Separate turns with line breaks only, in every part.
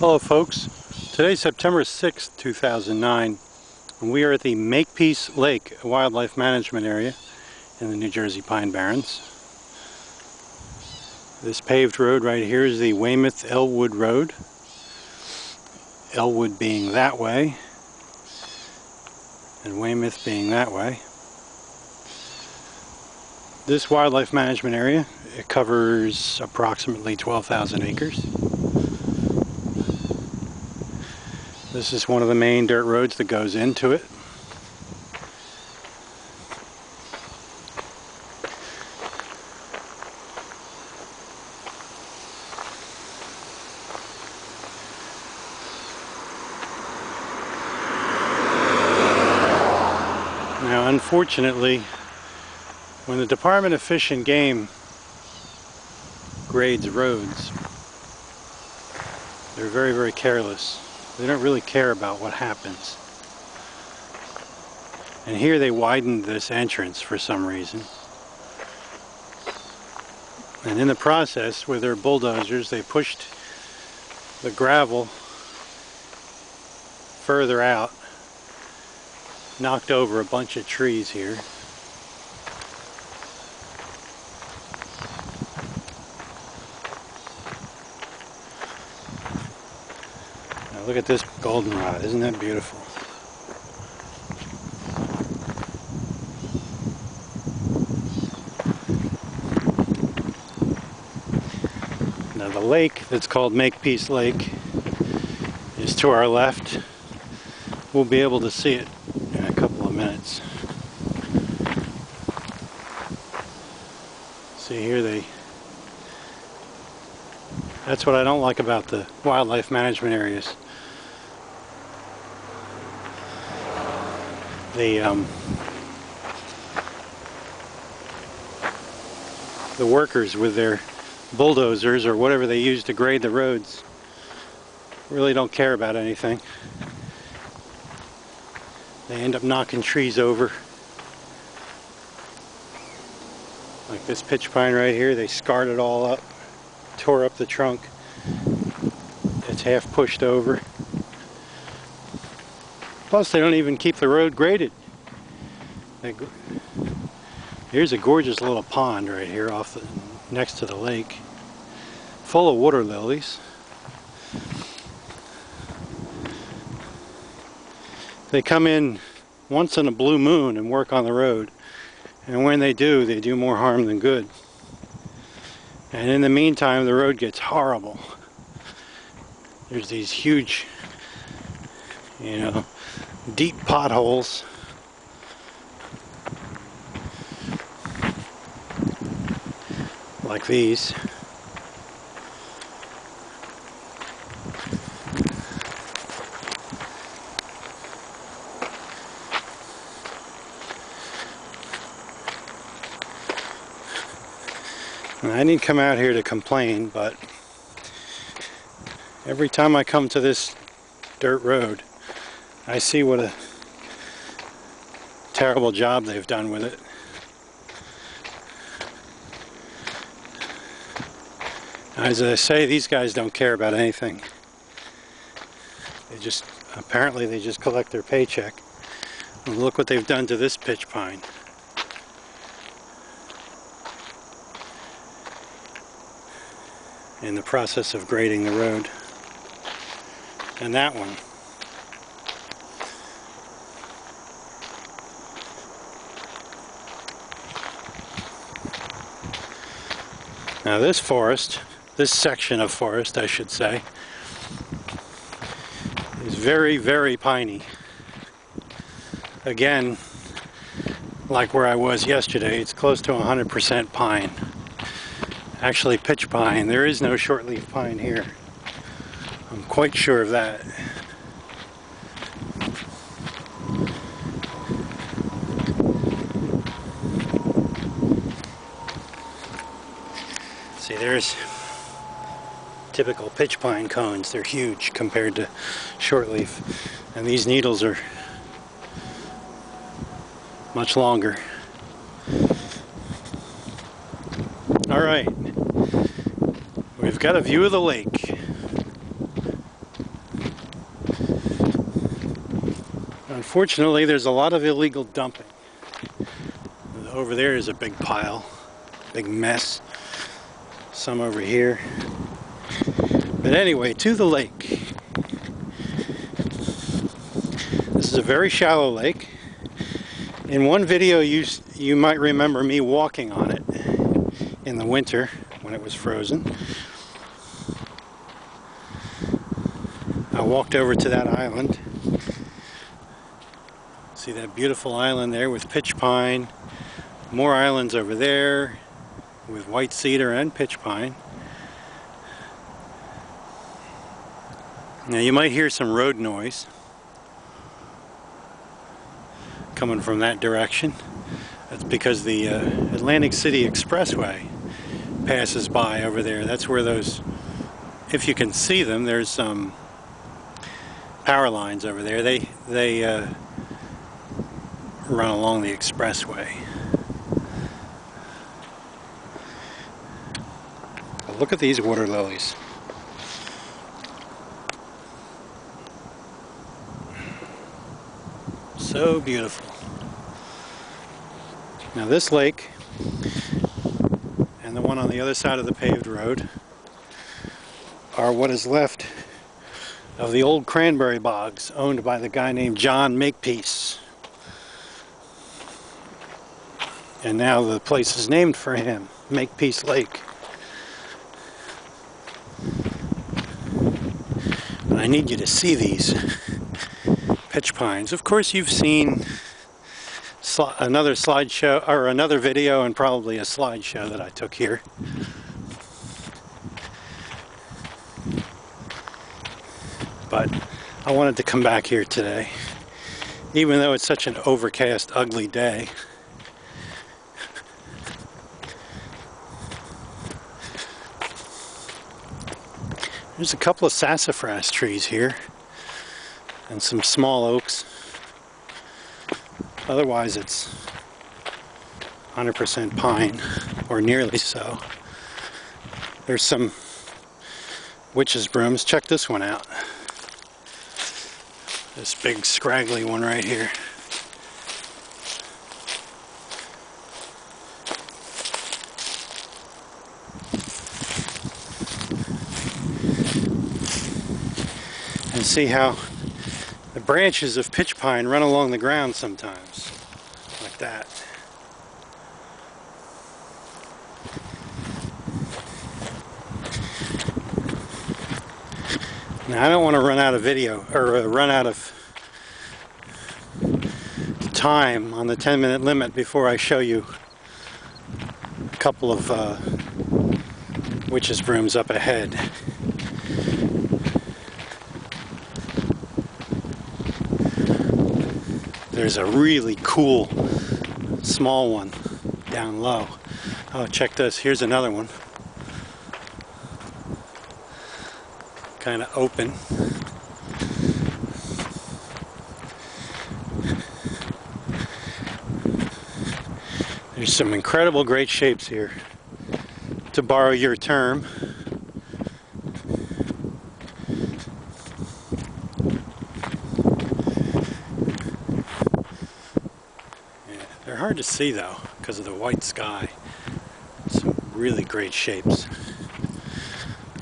Hello folks, today's September 6, 2009 and we are at the Makepeace Lake Wildlife Management Area in the New Jersey Pine Barrens. This paved road right here is the Weymouth Elwood Road. Elwood being that way and Weymouth being that way. This wildlife management area it covers approximately 12,000 acres. This is one of the main dirt roads that goes into it. Now unfortunately when the Department of Fish and Game grades roads they're very very careless they don't really care about what happens. And here they widened this entrance for some reason. And in the process, with their bulldozers, they pushed the gravel further out, knocked over a bunch of trees here. Look at this goldenrod. Isn't that beautiful? Now the lake that's called Makepeace Lake is to our left. We'll be able to see it in a couple of minutes. See here they that's what I don't like about the wildlife management areas. The um, the workers with their bulldozers or whatever they use to grade the roads really don't care about anything. They end up knocking trees over. Like this pitch pine right here, they scarred it all up, tore up the trunk. It's half pushed over. Plus, they don't even keep the road graded. Here's a gorgeous little pond right here off the, next to the lake, full of water lilies. They come in once in a blue moon and work on the road. And when they do, they do more harm than good. And in the meantime, the road gets horrible. There's these huge, you know, deep potholes. Like these. And I didn't come out here to complain, but every time I come to this dirt road, I see what a terrible job they've done with it. As I say, these guys don't care about anything. They just, apparently they just collect their paycheck. And look what they've done to this pitch pine. In the process of grading the road. And that one. Now this forest, this section of forest I should say, is very, very piney. Again, like where I was yesterday, it's close to 100% pine. Actually pitch pine. There is no shortleaf pine here. I'm quite sure of that. there's typical pitch pine cones. They're huge compared to shortleaf. And these needles are much longer. All right, we've got a view of the lake. Unfortunately, there's a lot of illegal dumping. Over there is a big pile, big mess. Some over here. But anyway, to the lake. This is a very shallow lake. In one video, you you might remember me walking on it in the winter when it was frozen. I walked over to that island. See that beautiful island there with pitch pine. More islands over there with white cedar and pitch pine. Now you might hear some road noise coming from that direction. That's because the uh, Atlantic City Expressway passes by over there. That's where those, if you can see them, there's some power lines over there. They they uh, run along the expressway. But look at these water lilies. So beautiful. Now this lake and the one on the other side of the paved road are what is left of the old cranberry bogs owned by the guy named John Makepeace. And now the place is named for him, Makepeace Lake. I need you to see these pitch pines. Of course you've seen another slideshow or another video and probably a slideshow that I took here. But I wanted to come back here today, even though it's such an overcast, ugly day. There's a couple of sassafras trees here and some small oaks. Otherwise it's 100% pine, or nearly so. There's some witch's brooms. Check this one out. This big scraggly one right here. And see how the branches of pitch pine run along the ground sometimes, like that. Now I don't want to run out of video, or uh, run out of time on the 10 minute limit before I show you a couple of uh, witch's brooms up ahead. There's a really cool small one down low. Oh, check this. Here's another one. Kind of open. There's some incredible great shapes here. To borrow your term. They're hard to see though because of the white sky. Some really great shapes.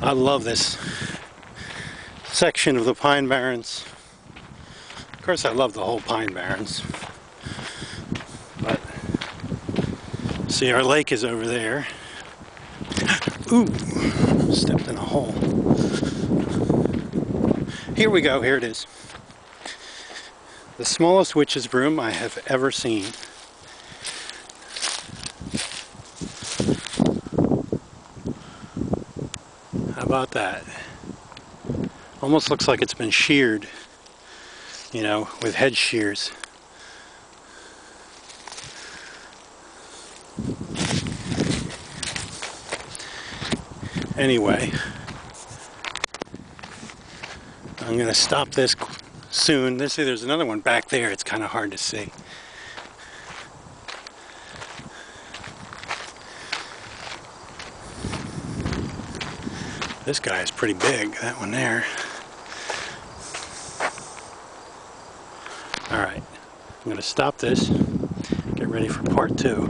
I love this section of the Pine Barrens. Of course I love the whole Pine Barrens. But see our lake is over there. Ooh, stepped in a hole. Here we go, here it is. The smallest witch's broom I have ever seen. About that? Almost looks like it's been sheared, you know, with head shears. Anyway, I'm going to stop this soon. Let's see, there's another one back there. It's kind of hard to see. This guy is pretty big, that one there. Alright, I'm going to stop this, get ready for part two.